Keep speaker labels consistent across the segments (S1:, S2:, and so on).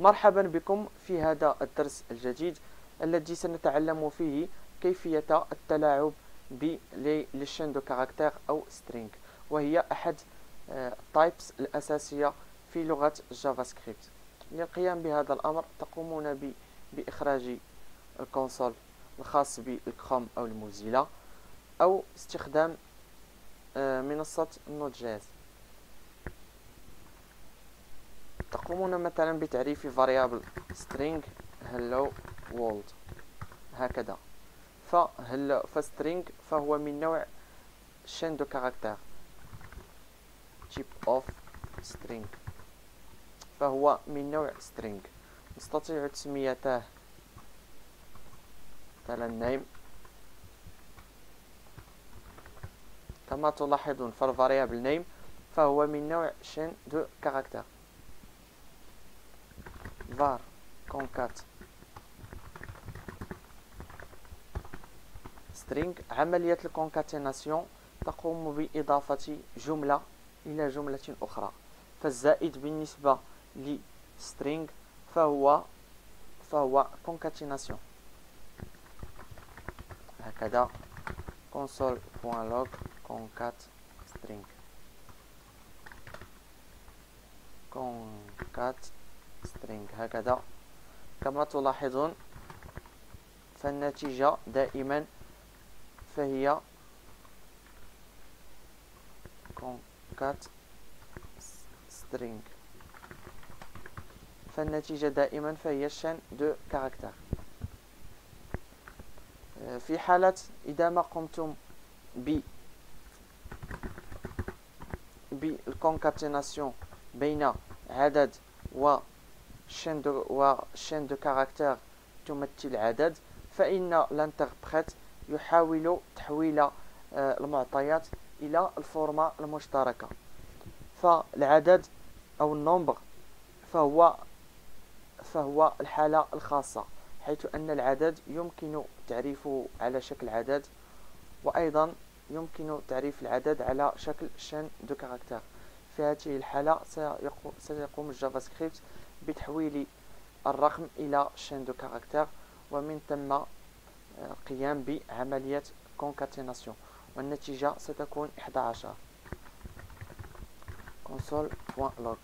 S1: مرحبا بكم في هذا الدرس الجديد الذي سنتعلم فيه كيفية التلاعب بال chaîne de caractères أو string وهي أحد ال types آه، الأساسية في لغة جافا سكريبت للقيام بهذا الأمر تقومون بإخراج ال console الخاص بالكروم أو الموزيلا أو استخدام آه، منصة Node.js تقومون مثلا بتعريف variable string hello world. هكذا. ف hello فهو من نوع chaîne de caractères type of string. فهو من نوع string. نستطيع تسميته. مثلا name. كما تلاحظون فال variable name فهو من نوع chaîne de caractères var concat string عملية ال concaténation تقوم بإضافة جملة إلى جملة أخرى فالزائد بالنسبة ل string فهو فهو concatenation هكذا console.log concat string. Concat string هكذا. كما تلاحظون فالنتيجة دائما فهي concat string. فالنتيجة دائما فهي chaîne de caractères في حالة إذا ما قمتم ب بال concaténation بين عدد و chaîne de و chaîne de caractère تمثل عدد فإن ال interprète يحاول تحويل آه، المعطيات إلى الفورمة المشتركة. فالعدد أو ال number فهو فهو الحالة الخاصة حيث أن العدد يمكن تعريفه على شكل عدد وأيضا يمكن تعريف العدد على شكل chaîne de caractères في هذه الحالة سيقوم الجافا سكريبت بتحويل الرقم إلى chaîne de caractères ومن ثم القيام آه، بعملية concaténation والنتيجة ستكون 11 console.log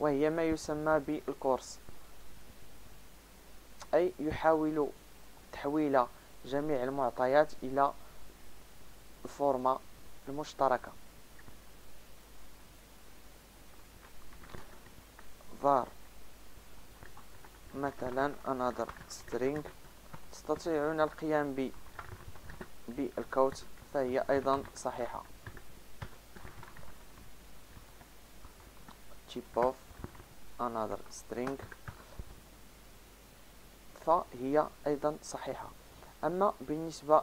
S1: وهي ما يسمى بالكورس. أي يحاول تحويل جميع المعطيات إلى الفورمة المشتركة. Var مثلا another string. تستطيعون القيام ب بالكوت فهي أيضا صحيحة. type of another string. فهي أيضا صحيحة. أما بالنسبة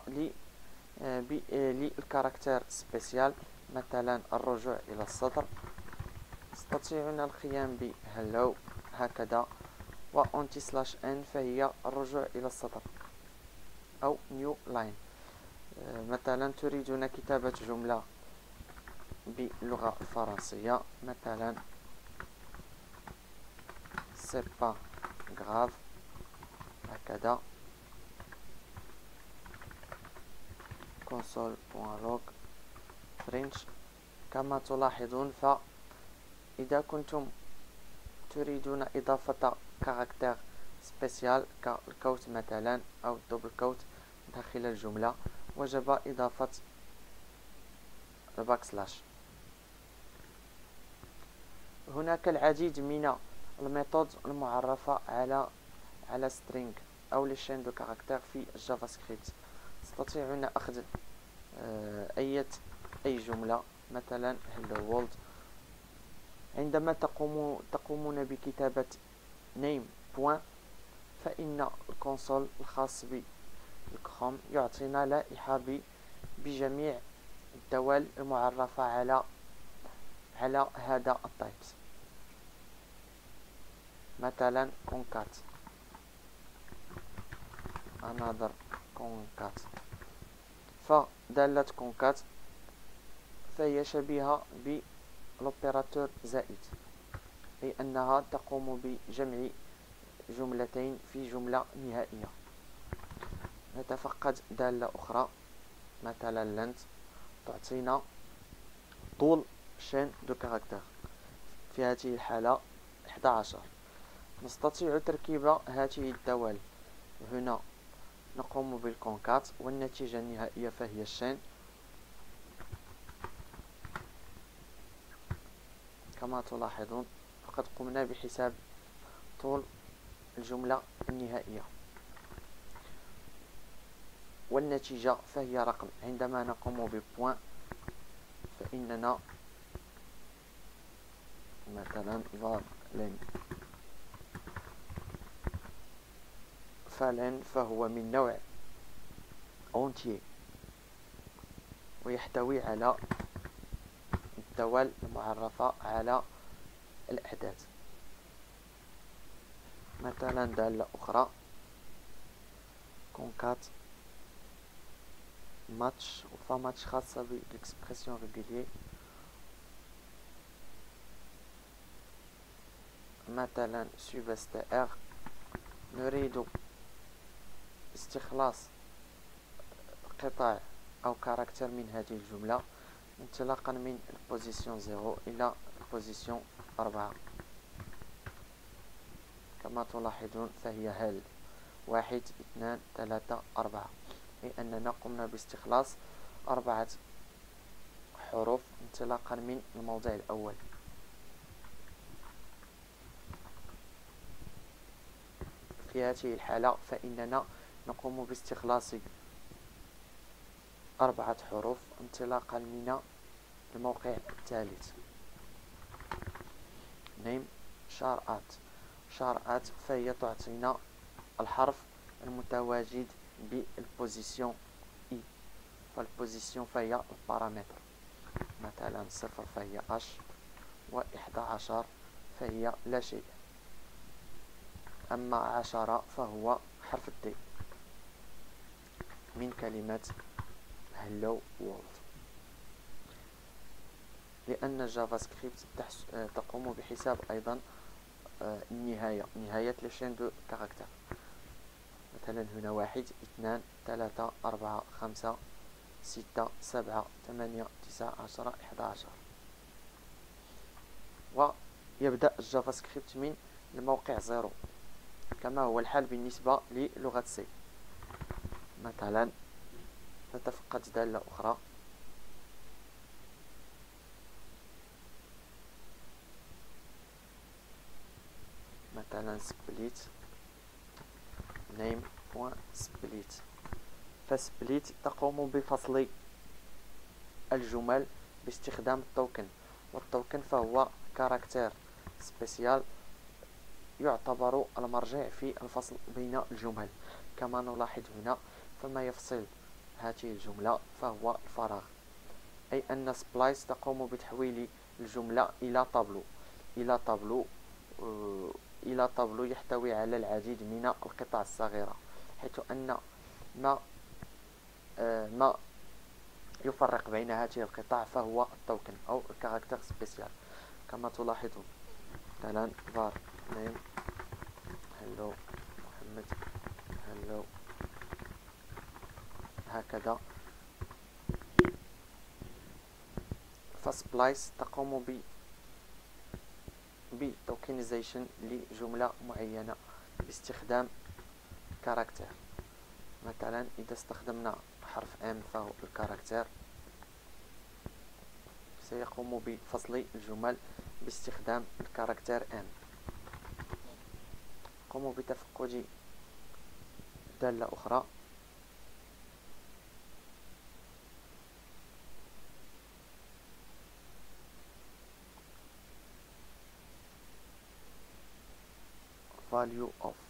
S1: للكاركتير سبيسيال مثلا الرجوع إلى السطر. تستطيعون القيام ب hello هكذا. و anti slash n فهي الرجوع إلى السطر. أو new line آه، مثلا تريدون كتابة جملة باللغة الفرنسية مثلا c'est pas grave. هكذا. console.log French كما تلاحظون ف إذا كنتم تريدون إضافة caractère spécial كال quote مثلا أو ال double quote داخل الجملة وجب إضافة ال backslash هناك العديد من ال method المعرفة على على string أو ل chaîne de caractères في الجافا سكريبت تستطيعون أخذ آه، أي أي جملة مثلا hello world عندما تقوم تقومون بكتابة name point فإن ال console الخاص بالكروم يعطينا لائحة بجميع الدوال المعرفة على على هذا ال types مثلا concat another concat فدالة concat فهي شبيهة ب l'opérateur زائد أي أنها تقوم بجمع جملتين في جملة نهائية. نتفقد دالة أخرى مثلا length تعطينا طول chaîne de caractères في هذه الحالة 11 نستطيع تركيب هذه الدوال. هنا نقوم بال concat والنتيجة النهائية فهي ال chaîne كما تلاحظون فقد قمنا بحساب طول الجملة النهائية. والنتيجة فهي رقم. عندما نقوم ببوان فإننا مثلا len فلن فهو من نوع entier ويحتوي على الدوال المعرفة على الأعداد مثلا دالة أخرى concat match وفا ماتش خاصة بال expressions régulières. مثلا substr نريد استخلاص قطع أو caractères من هذه الجملة. انطلاقا من ال position zéro إلى ال position أربعة. كما تلاحظون فهي hell واحد اثنان ثلاثة أربعة. أي أننا قمنا باستخلاص أربعة حروف انطلاقا من الموضع الأول. في هذه الحالة فإننا نقوم باستخلاص أربعة حروف انطلاقا من الموقع الثالث. name charAt. فهي تعطينا الحرف المتواجد بال position اي فال position فهي البارامتر. مثلا صفر فهي H وإحدى عشر فهي لا شيء. أما عشرة فهو حرف ال D من كلمة hello world لأن جافا سكريبت تقوم بحساب أيضا آه، النهاية نهاية ل chaîne de caractères. مثلا هنا واحد اثنان ثلاثة أربعة خمسة ستة سبعة ثمانية تسعة عشرة إحدى عشر. ويبدأ الجافا سكريبت من الموقع zéro. كما هو الحال بالنسبة للغة سي. مثلا نتفقد دالة أخرى. مثلا split name split. ف split تقوم بفصل الجمل باستخدام ال token وال token فهو caractère spécial يعتبر المرجع في الفصل بين الجمل. كما نلاحظ هنا فما يفصل هذه الجملة فهو الفراغ أي أن split تقوم بتحويل الجملة إلى طابلو. إلى طابلو آه، إلى طابلو يحتوي على العديد من القطع الصغيرة حيث أن ما آه، ما يفرق بين هذه القطع فهو ال token أو ال caractère spécial كما تلاحظون مثلا var name hello محمد hello. هكذا. ف split تقوم ب ب tokenization لجملة معينة. باستخدام caractère مثلا إذا استخدمنا حرف M فهو ال caractère سيقوم بفصل الجمل باستخدام ال caractère M. قوموا بتفقد دالة أخرى. Value of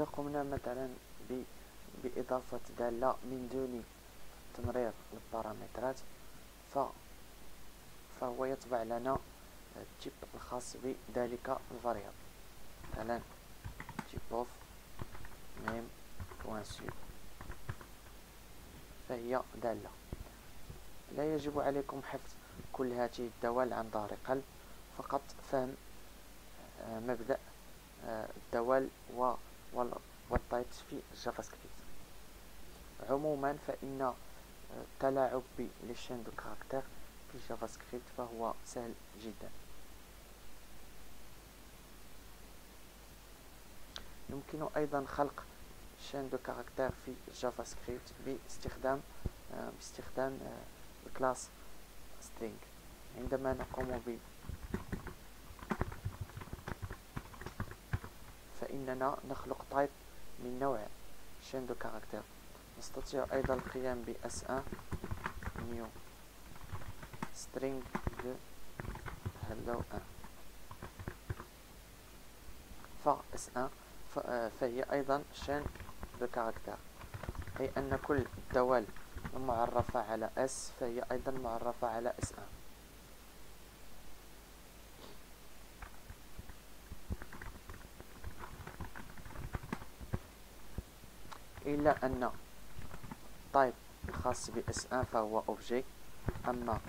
S1: قمنا مثلا بإضافة دالة من دون تمرير البارامترات ف فهو يطبع لنا ال type الخاص بذلك ال variable مثلا type of name فهي دالة. لا يجب عليكم حفظ كل هذه الدوال عن ظهر قلب فقط فهم آه، مبدأ آه، الدوال وال types في الجافا سكريبت عموما فإن التلاعب ب les chaînes de caractères في جافا سكريبت فهو سهل جدا. يمكن أيضا خلق chaîne de caractères في جافا سكريبت باستخدام آه، باستخدام ال class آه، string عندما نقوم ب فإننا نخلق type من نوع chaîne de caractères نستطيع أيضا القيام ب s1 new string de hello 1 ف s1 فهي أيضا chaîne de caractères أي أن كل الدوال المعرفة على S فهي أيضا معرفة على S1 إلا أن type الخاص ب S1 فهو object أما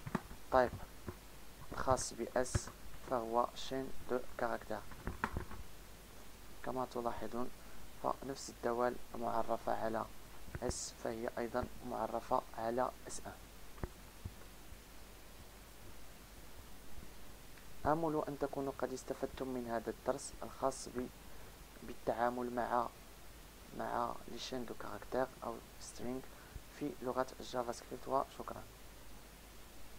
S1: type الخاص ب S فهو chaîne de caractères. كما تلاحظون فنفس الدوال معرفة على S فهي أيضا معرفة على S1 آمل أن تكونوا قد استفدتم من هذا الدرس الخاص بالتعامل مع مع les chaînes de caractères أو string في لغة الجافا سكريبت وشكرا